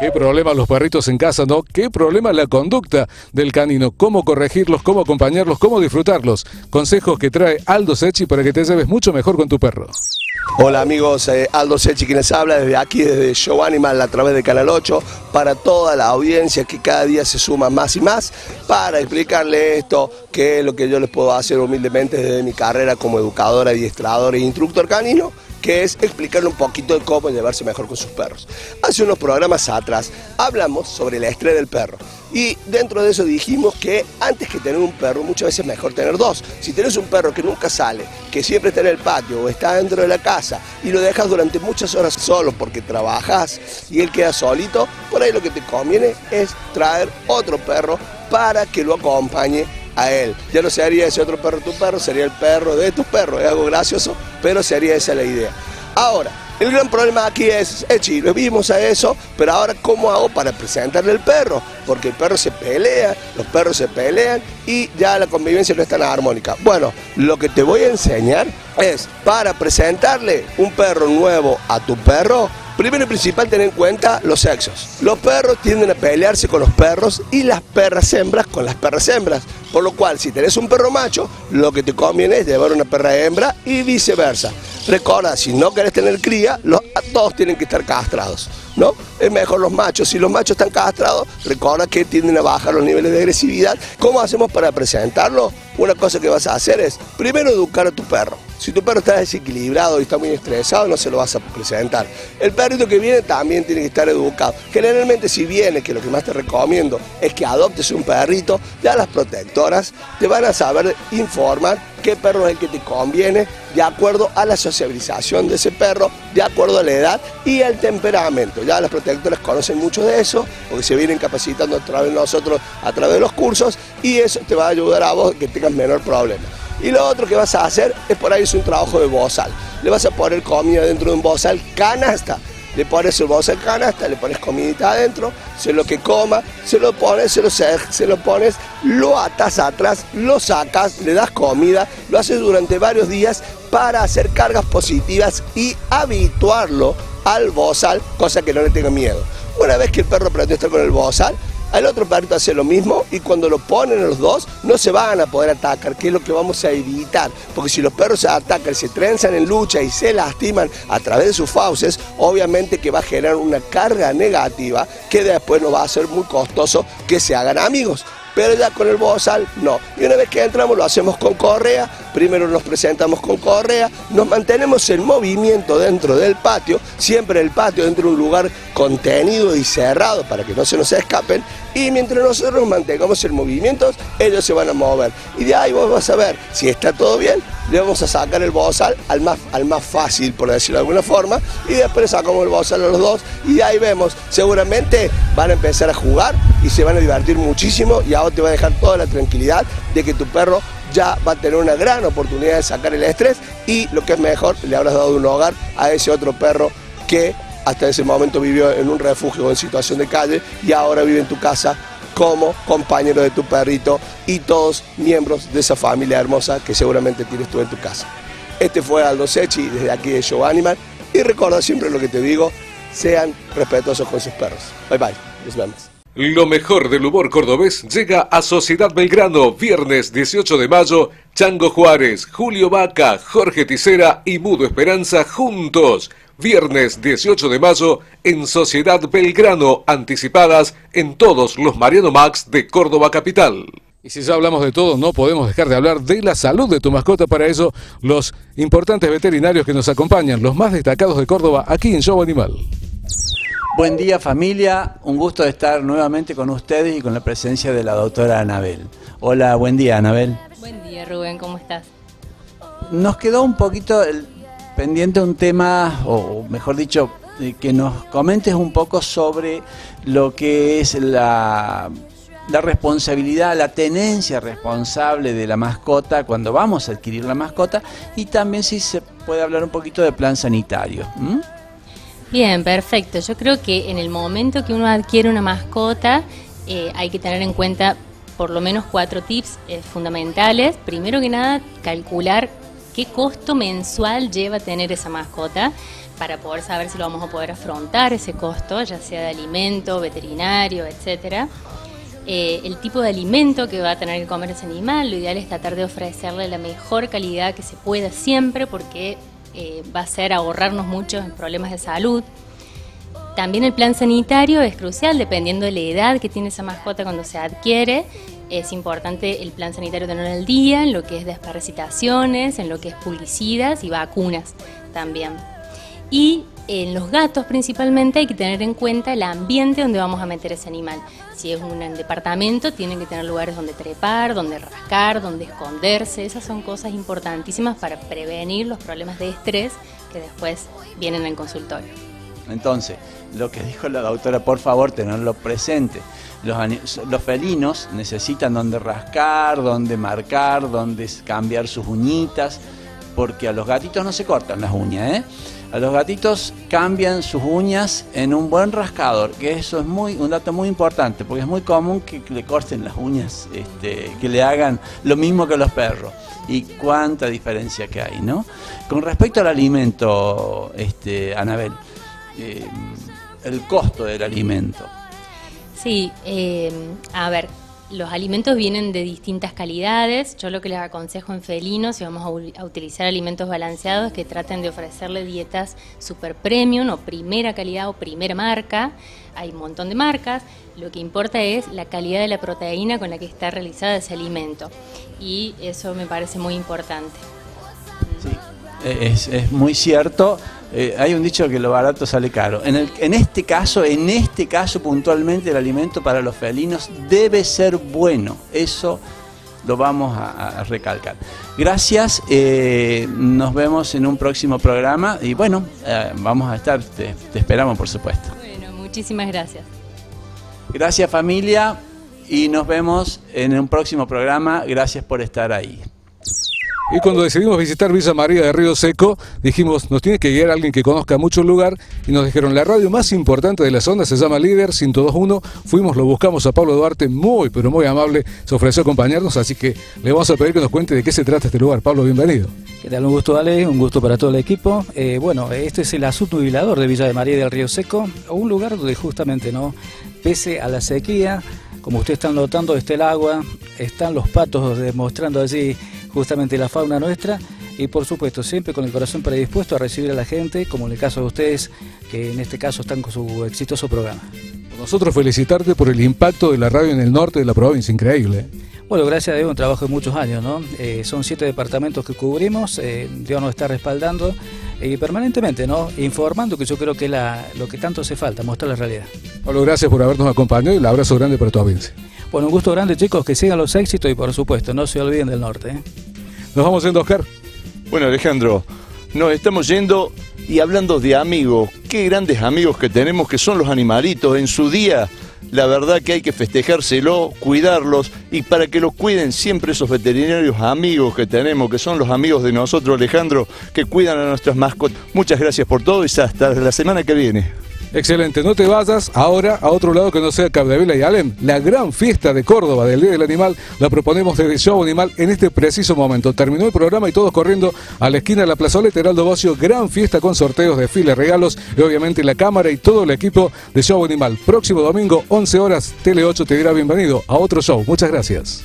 Qué problema los perritos en casa, ¿no? Qué problema la conducta del canino. Cómo corregirlos, cómo acompañarlos, cómo disfrutarlos. Consejos que trae Aldo Sechi para que te lleves mucho mejor con tu perro. Hola amigos, eh, Aldo Sechi quienes habla desde aquí, desde Show Animal a través de Canal 8, para toda la audiencia que cada día se suma más y más, para explicarle esto, que es lo que yo les puedo hacer humildemente desde mi carrera como educador, adiestrador e instructor canino que es explicarle un poquito de cómo llevarse mejor con sus perros. Hace unos programas atrás hablamos sobre el estrés del perro y dentro de eso dijimos que antes que tener un perro muchas veces es mejor tener dos. Si tienes un perro que nunca sale, que siempre está en el patio o está dentro de la casa y lo dejas durante muchas horas solo porque trabajas y él queda solito, por ahí lo que te conviene es traer otro perro para que lo acompañe a él. Ya no sería ese otro perro tu perro, sería el perro de tus perros. Es algo gracioso, pero sería esa la idea. Ahora, el gran problema aquí es, Echi, lo vimos a eso, pero ahora ¿cómo hago para presentarle el perro? Porque el perro se pelea, los perros se pelean y ya la convivencia no es tan armónica. Bueno, lo que te voy a enseñar es para presentarle un perro nuevo a tu perro, Primero y principal, tener en cuenta los sexos. Los perros tienden a pelearse con los perros y las perras hembras con las perras hembras. Por lo cual, si tenés un perro macho, lo que te conviene es llevar una perra hembra y viceversa. Recuerda, si no querés tener cría, los, todos tienen que estar castrados. ¿no? Es mejor los machos. Si los machos están castrados, recuerda que tienden a bajar los niveles de agresividad. ¿Cómo hacemos para presentarlo? Una cosa que vas a hacer es, primero, educar a tu perro. Si tu perro está desequilibrado y está muy estresado, no se lo vas a presentar. El perrito que viene también tiene que estar educado. Generalmente si viene, que lo que más te recomiendo es que adoptes un perrito, ya las protectoras te van a saber informar qué perro es el que te conviene de acuerdo a la sociabilización de ese perro, de acuerdo a la edad y el temperamento. Ya las protectoras conocen mucho de eso, porque se vienen capacitando a través de nosotros, a través de los cursos, y eso te va a ayudar a vos que tengas menor problema. Y lo otro que vas a hacer es por ahí es un trabajo de bozal. Le vas a poner comida dentro de un bozal canasta. Le pones el bozal canasta, le pones comidita adentro, se lo que coma, se lo pones, se lo, se lo pones, lo atas atrás, lo sacas, le das comida, lo haces durante varios días para hacer cargas positivas y habituarlo al bozal, cosa que no le tenga miedo. Una vez que el perro aprendió estar con el bozal, el otro perrito hace lo mismo y cuando lo ponen los dos no se van a poder atacar, que es lo que vamos a evitar. Porque si los perros se atacan, se trenzan en lucha y se lastiman a través de sus fauces, obviamente que va a generar una carga negativa que después nos va a ser muy costoso que se hagan amigos pero ya con el bozal no. Y una vez que entramos lo hacemos con correa, primero nos presentamos con correa, nos mantenemos en movimiento dentro del patio, siempre el patio dentro de un lugar contenido y cerrado para que no se nos escapen, y mientras nosotros nos mantengamos en movimiento, ellos se van a mover. Y de ahí vos vas a ver si está todo bien, le vamos a sacar el bozal al más, al más fácil, por decirlo de alguna forma, y después sacamos el bozal a los dos, y de ahí vemos, seguramente van a empezar a jugar y se van a divertir muchísimo, y ahora te va a dejar toda la tranquilidad de que tu perro ya va a tener una gran oportunidad de sacar el estrés y lo que es mejor, le habrás dado un hogar a ese otro perro que hasta ese momento vivió en un refugio o en situación de calle y ahora vive en tu casa como compañero de tu perrito y todos miembros de esa familia hermosa que seguramente tienes tú en tu casa. Este fue Aldo Sechi desde aquí de Show Animal y recuerda siempre lo que te digo, sean respetuosos con sus perros. Bye bye, nos vemos. Lo mejor del humor cordobés llega a Sociedad Belgrano, viernes 18 de mayo, Chango Juárez, Julio Vaca, Jorge Ticera y Mudo Esperanza juntos. Viernes 18 de mayo en Sociedad Belgrano, anticipadas en todos los Mariano Max de Córdoba Capital. Y si ya hablamos de todo, no podemos dejar de hablar de la salud de tu mascota. Para eso, los importantes veterinarios que nos acompañan, los más destacados de Córdoba, aquí en Show Animal. Buen día familia, un gusto de estar nuevamente con ustedes y con la presencia de la doctora Anabel. Hola, buen día Anabel. Buen día Rubén, ¿cómo estás? Nos quedó un poquito pendiente un tema, o mejor dicho, que nos comentes un poco sobre lo que es la, la responsabilidad, la tenencia responsable de la mascota cuando vamos a adquirir la mascota y también si se puede hablar un poquito de plan sanitario. Bien, perfecto. Yo creo que en el momento que uno adquiere una mascota eh, hay que tener en cuenta por lo menos cuatro tips eh, fundamentales. Primero que nada, calcular qué costo mensual lleva tener esa mascota. para poder saber si lo vamos a poder afrontar ese costo, ya sea de alimento, veterinario, etcétera. Eh, el tipo de alimento que va a tener que comer ese animal, lo ideal es tratar de ofrecerle la mejor calidad que se pueda siempre porque eh, va a ser ahorrarnos muchos problemas de salud. También el plan sanitario es crucial dependiendo de la edad que tiene esa mascota cuando se adquiere. Es importante el plan sanitario tener al día en lo que es desparasitaciones, en lo que es pulicidas y vacunas también. Y en los gatos principalmente hay que tener en cuenta el ambiente donde vamos a meter ese animal. Si es un departamento, tienen que tener lugares donde trepar, donde rascar, donde esconderse. Esas son cosas importantísimas para prevenir los problemas de estrés que después vienen al consultorio. Entonces, lo que dijo la doctora, por favor, tenerlo presente. Los, los felinos necesitan donde rascar, donde marcar, donde cambiar sus uñitas, porque a los gatitos no se cortan las uñas, ¿eh? Los gatitos cambian sus uñas en un buen rascador, que eso es muy un dato muy importante, porque es muy común que le corten las uñas, este, que le hagan lo mismo que los perros. Y cuánta diferencia que hay, ¿no? Con respecto al alimento, este, Anabel, eh, el costo del alimento. Sí, eh, a ver, los alimentos vienen de distintas calidades. Yo lo que les aconsejo en felinos, si vamos a, utilizar alimentos balanceados, que traten de ofrecerle dietas super premium o primera calidad o primera marca. Hay un montón de marcas. Lo que importa es la calidad de la proteína con la que está realizada ese alimento. Y eso me parece muy importante. Sí, es muy cierto. Eh, hay un dicho que lo barato sale caro. En, el, en este caso, en este caso puntualmente, el alimento para los felinos debe ser bueno. Eso lo vamos a, recalcar. Gracias, eh, nos vemos en un próximo programa y bueno, eh, vamos a estar, te, te esperamos por supuesto. Bueno, muchísimas gracias. Gracias familia y nos vemos en un próximo programa. Gracias por estar ahí. Y cuando decidimos visitar Villa María de Río Seco, dijimos, nos tiene que guiar alguien que conozca mucho el lugar. Y nos dijeron, la radio más importante de la zona se llama Líder 1021. Fuimos, lo buscamos a Pablo Duarte, muy, pero muy amable. Se ofreció a acompañarnos, así que le vamos a pedir que nos cuente de qué se trata este lugar. Pablo, bienvenido. ¿Qué tal? Un gusto, Ale, un gusto para todo el equipo. Eh, bueno, este es el asunto jubilador de Villa de María del Río Seco, un lugar donde justamente, ¿no? Pese a la sequía, como ustedes están notando, está el agua, están los patos demostrando allí justamente la fauna nuestra y por supuesto siempre con el corazón predispuesto a recibir a la gente, como en el caso de ustedes, que en este caso están con su exitoso programa. Nosotros felicitarte por el impacto de la radio en el norte de la provincia, increíble. Bueno, gracias a Dios, un trabajo de muchos años, ¿no? Eh, son siete departamentos que cubrimos, eh, Dios nos está respaldando y permanentemente, ¿no? Informando, que yo creo que es lo que tanto hace falta, mostrar la realidad. Pablo, gracias por habernos acompañado y un abrazo grande para tu audiencia. Bueno, un gusto grande, chicos, que sigan los éxitos y por supuesto, no se olviden del norte. ¿eh? Nos vamos yendo, Oscar. Bueno, Alejandro, nos estamos yendo y hablando de amigos. Qué grandes amigos que tenemos que son los animalitos. En su día, la verdad que hay que festejárselo, cuidarlos y para que los cuiden siempre esos veterinarios amigos que tenemos, que son los amigos de nosotros, Alejandro, que cuidan a nuestras mascotas. Muchas gracias por todo y hasta la semana que viene. Excelente, no te vayas ahora a otro lado que no sea Capdevila y Alem. La gran fiesta de Córdoba del Día del Animal la proponemos desde Show Animal en este preciso momento. Terminó el programa y todos corriendo a la esquina de la plazoleta Heraldo Bocio. Gran fiesta con sorteos, desfiles, regalos y obviamente la cámara y todo el equipo de Show Animal. Próximo domingo, 11 horas, Tele 8 te dirá bienvenido a otro show. Muchas gracias.